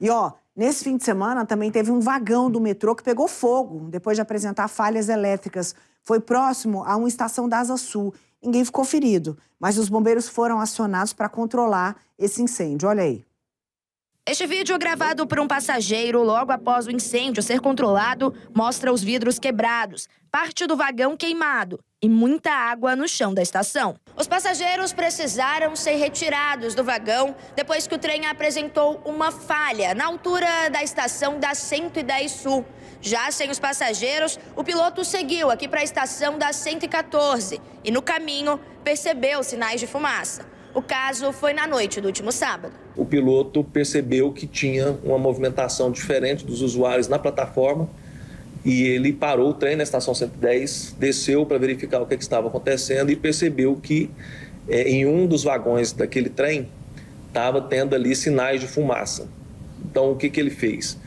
E ó, nesse fim de semana também teve um vagão do metrô que pegou fogo depois de apresentar falhas elétricas. Foi próximo a uma estação da Asa Sul. Ninguém ficou ferido, mas os bombeiros foram acionados para controlar esse incêndio. Olha aí. Este vídeo, gravado por um passageiro logo após o incêndio ser controlado, mostra os vidros quebrados, parte do vagão queimado e muita água no chão da estação. Os passageiros precisaram ser retirados do vagão depois que o trem apresentou uma falha na altura da estação da 110 Sul. Já sem os passageiros, o piloto seguiu aqui para a estação da 114 e, no caminho, percebeu sinais de fumaça. O caso foi na noite do último sábado. O piloto percebeu que tinha uma movimentação diferente dos usuários na plataforma e ele parou o trem na estação 110, desceu para verificar o que, que, estava acontecendo e percebeu que é, em um dos vagões daquele trem estava tendo ali sinais de fumaça. Então, o que, que ele fez?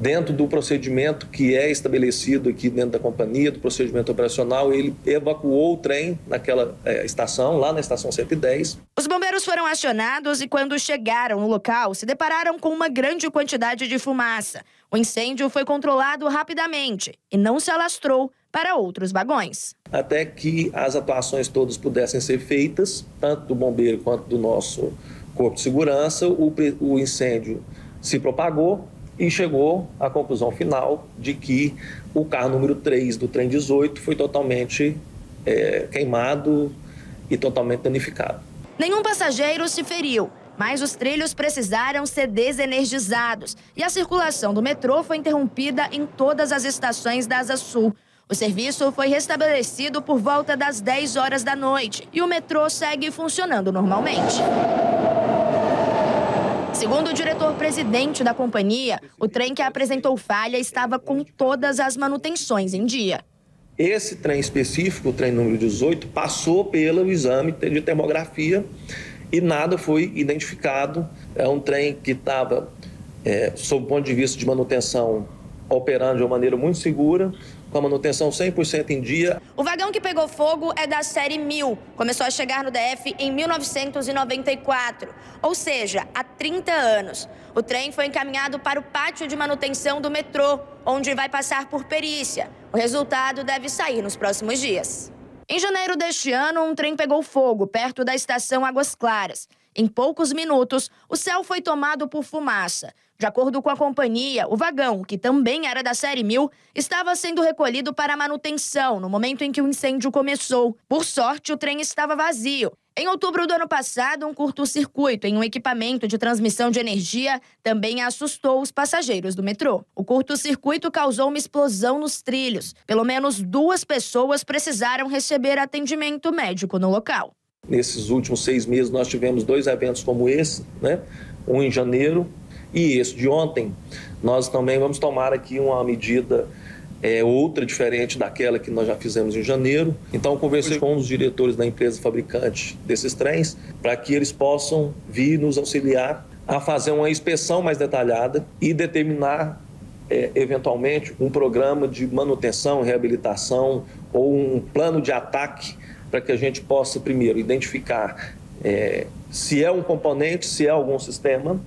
Dentro do procedimento que é estabelecido aqui dentro da companhia, do procedimento operacional, ele evacuou o trem naquela é, estação, lá na estação 110. Os bombeiros foram acionados e, quando chegaram no local, se depararam com uma grande quantidade de fumaça. O incêndio foi controlado rapidamente e não se alastrou para outros vagões. Até que as atuações todas pudessem ser feitas, tanto do bombeiro quanto do nosso corpo de segurança, o, o incêndio se propagou e chegou à conclusão final de que o carro número 3 do trem 18 foi totalmente é, queimado e totalmente danificado. Nenhum passageiro se feriu, mas os trilhos precisaram ser desenergizados e a circulação do metrô foi interrompida em todas as estações da Asa Sul. O serviço foi restabelecido por volta das 10 horas da noite e o metrô segue funcionando normalmente. Segundo o diretor-presidente da companhia, o trem que apresentou falha estava com todas as manutenções em dia. Esse trem específico, o trem número 18, passou pelo exame de termografia e nada foi identificado. É um trem que estava, é, sob o ponto de vista de manutenção, operando de uma maneira muito segura, com a manutenção 100% em dia. O vagão que pegou fogo é da série 1000. Começou a chegar no DF em 1994, ou seja, há 30 anos. O trem foi encaminhado para o pátio de manutenção do metrô, onde vai passar por perícia. O resultado deve sair nos próximos dias. Em janeiro deste ano, um trem pegou fogo perto da estação Águas Claras. Em poucos minutos, o céu foi tomado por fumaça. De acordo com a companhia, o vagão, que também era da série 1000, estava sendo recolhido para manutenção no momento em que o incêndio começou. Por sorte, o trem estava vazio. Em outubro do ano passado, um curto-circuito em um equipamento de transmissão de energia também assustou os passageiros do metrô. O curto-circuito causou uma explosão nos trilhos. Pelo menos duas pessoas precisaram receber atendimento médico no local. Nesses últimos seis meses, nós tivemos dois eventos como esse, né? um em janeiro e esse de ontem. Nós também vamos tomar aqui uma medida é, outra diferente daquela que nós já fizemos em janeiro. Então, conversei com os diretores da empresa fabricante desses trens para que eles possam vir nos auxiliar a fazer uma inspeção mais detalhada e determinar é, eventualmente um programa de manutenção, reabilitação ou um plano de ataque para que a gente possa, primeiro, identificar é, se é um componente, se é algum sistema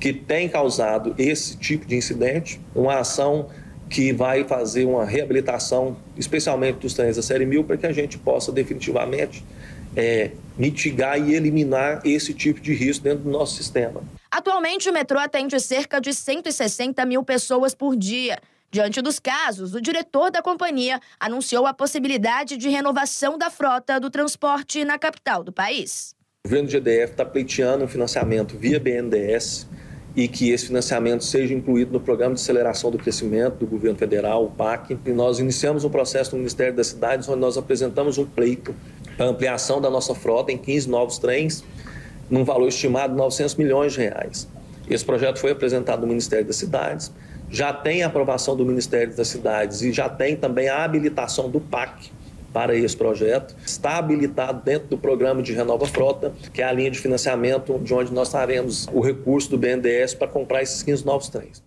que tem causado esse tipo de incidente, uma ação que vai fazer uma reabilitação, especialmente dos trens da série 1000, para que a gente possa definitivamente é, mitigar e eliminar esse tipo de risco dentro do nosso sistema. Atualmente, o metrô atende cerca de 160 mil pessoas por dia. Diante dos casos, o diretor da companhia anunciou a possibilidade de renovação da frota do transporte na capital do país. O governo do GDF está pleiteando um financiamento via BNDES e que esse financiamento seja incluído no Programa de Aceleração do Crescimento do Governo Federal, o PAC. E nós iniciamos um processo no Ministério das Cidades onde nós apresentamos um pleito para ampliação da nossa frota em 15 novos trens, num valor estimado de 900 milhões de reais. Esse projeto foi apresentado no Ministério das Cidades, já tem a aprovação do Ministério das Cidades e já tem também a habilitação do PAC para esse projeto. Está habilitado dentro do programa de Renova Frota, que é a linha de financiamento de onde nós faremos o recurso do BNDES para comprar esses 15 novos trens.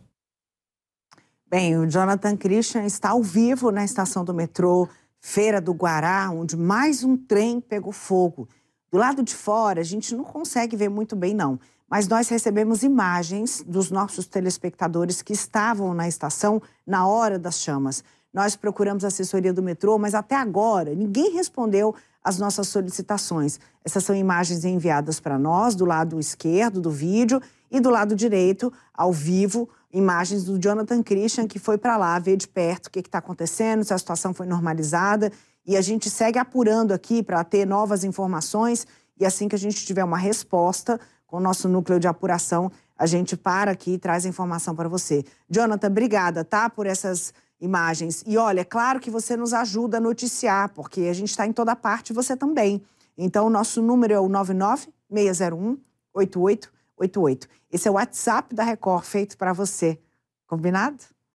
Bem, o Jonathan Christian está ao vivo na estação do metrô Feira do Guará, onde mais um trem pegou fogo. Do lado de fora, a gente não consegue ver muito bem, não. Mas nós recebemos imagens dos nossos telespectadores que estavam na estação na hora das chamas. Nós procuramos assessoria do metrô, mas até agora ninguém respondeu às nossas solicitações. Essas são imagens enviadas para nós do lado esquerdo do vídeo e do lado direito, ao vivo, imagens do Jonathan Christian, que foi para lá ver de perto o que está acontecendo, se a situação foi normalizada. E a gente segue apurando aqui para ter novas informações. E assim que a gente tiver uma resposta com o nosso núcleo de apuração, a gente para aqui e traz a informação para você. Jonathan, obrigada, tá? Por essas imagens. E olha, é claro que você nos ajuda a noticiar, porque a gente está em toda parte você também. Então, o nosso número é o 99 8888. Esse é o WhatsApp da Record feito para você. Combinado?